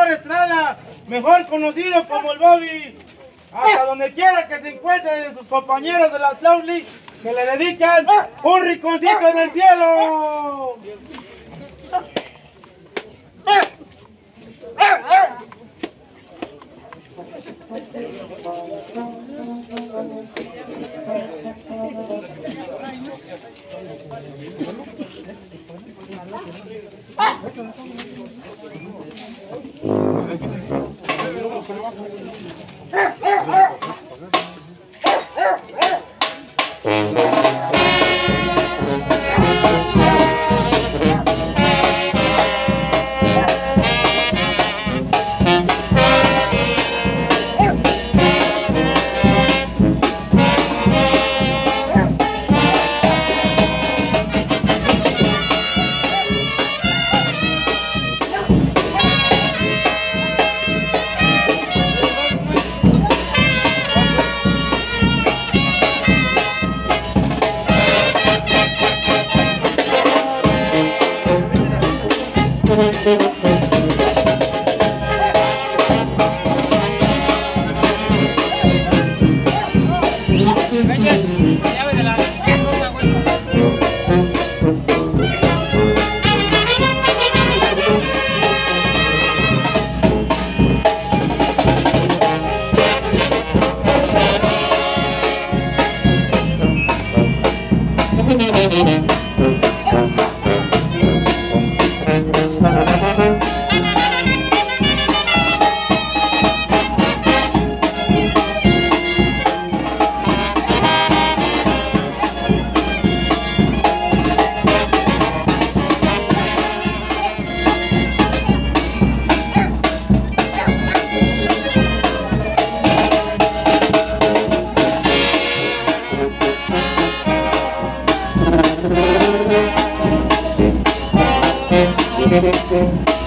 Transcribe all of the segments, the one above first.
señor Estrada, mejor conocido como el Bobby. Hasta donde quiera que se encuentre de sus compañeros de la League, que le dedican un rinconcito en el cielo. Thank you.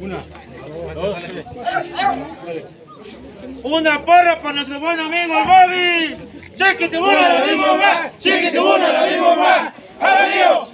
Una, dos, tres. Una porra para nuestro buen amigo el Bobby. Chiquitibuna la misma, chiquitibuna la misma. ¡A la